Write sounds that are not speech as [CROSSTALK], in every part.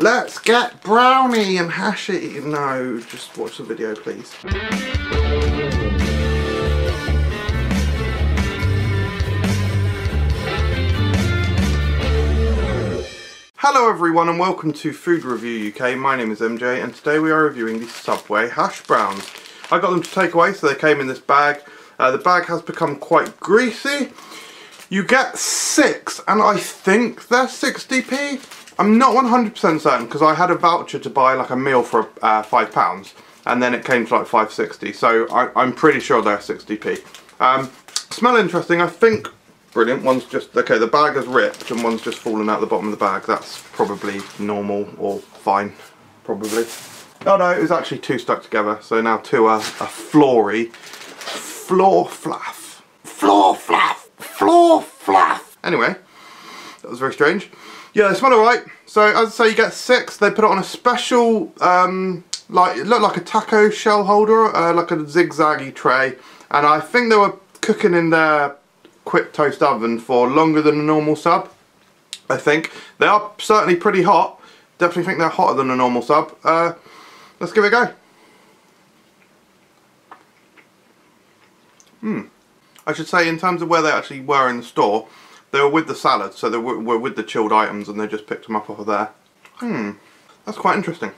Let's get brownie and hash it. No, just watch the video, please. Hello everyone and welcome to Food Review UK. My name is MJ and today we are reviewing the Subway hash browns. I got them to take away so they came in this bag. Uh, the bag has become quite greasy. You get six and I think they're 60p. I'm not 100% certain because I had a voucher to buy like a meal for uh, five pounds and then it came to like 560 so I, am pretty sure they're 60p. Um, smell interesting, I think brilliant. One's just, okay, the bag has ripped and one's just fallen out the bottom of the bag. That's probably normal or fine, probably. Oh no, it was actually two stuck together, so now two are, are flory. Floor fluff. Floor fluff. Floor fluff. Anyway, that was very strange. Yeah, they smell alright. So as I say, you get six. They put it on a special, um, like, it looked like a taco shell holder, uh, like a zigzaggy tray. And I think they were cooking in their quick toast oven for longer than a normal sub. I think. They are certainly pretty hot. Definitely think they're hotter than a normal sub. Uh, let's give it a go. Hmm. I should say in terms of where they actually were in the store, they were with the salad, so they were, with the chilled items and they just picked them up off of there. Hmm. That's quite interesting.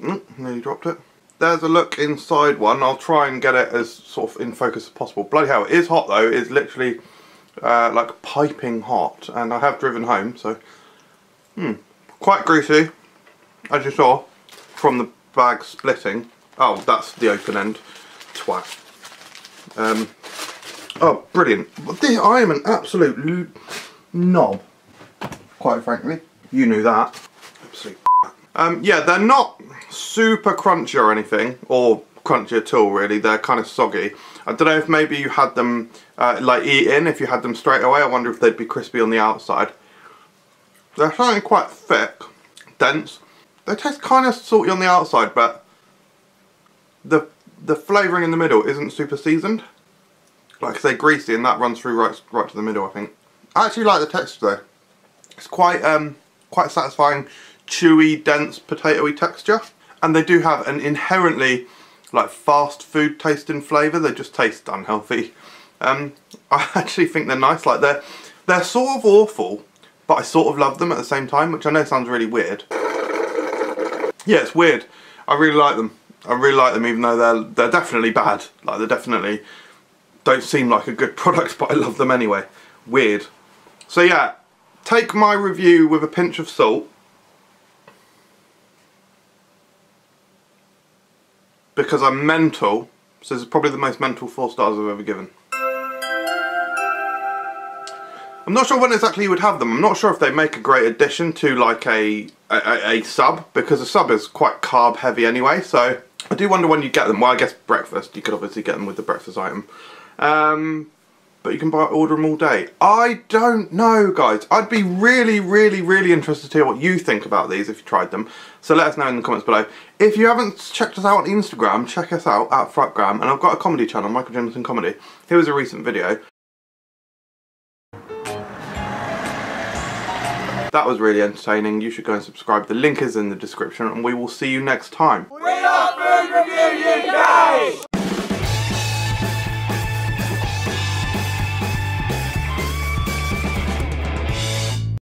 Mm, nearly dropped it there's a look inside one. I'll try and get it as sort of in focus as possible. Bloody hell, it is hot though. It's literally uh, like piping hot. And I have driven home, so... Hmm. Quite greasy, as you saw, from the bag splitting. Oh, that's the open end. Twat. Um, oh, brilliant. I am an absolute knob, quite frankly. You knew that. Absolute [LAUGHS] um, yeah, they're not super crunchy or anything, or crunchy at all really, they're kind of soggy. I don't know if maybe you had them uh, like eaten, if you had them straight away, I wonder if they'd be crispy on the outside. They're certainly quite thick, dense. They taste kind of salty on the outside, but the the flavouring in the middle isn't super seasoned. Like I say, greasy, and that runs through right, right to the middle, I think. I actually like the texture though. It's quite um quite satisfying, chewy, dense, potatoey texture. And they do have an inherently like fast food tasting flavour. They just taste unhealthy. Um, [LAUGHS] I actually think they're nice. Like they're they're sort of awful, but I sort of love them at the same time, which I know sounds really weird. Yeah, it's weird. I really like them. I really like them, even though they're they're definitely bad. Like they're definitely don't seem like a good [LAUGHS] product, but I love them anyway. Weird. So yeah, take my review with a pinch of salt. because I'm mental, so this is probably the most mental four stars I've ever given. I'm not sure when exactly you would have them. I'm not sure if they make a great addition to like a, a, a sub, because a sub is quite carb heavy anyway, so I do wonder when you get them. Well, I guess breakfast. You could obviously get them with the breakfast item. Um, but you can buy order them all day. I don't know, guys. I'd be really, really, really interested to hear what you think about these if you tried them. So let us know in the comments below. If you haven't checked us out on Instagram, check us out at Frukgram. And I've got a comedy channel, Michael Jamieson Comedy. Here was a recent video. That was really entertaining. You should go and subscribe. The link is in the description and we will see you next time. We are Food Review UK!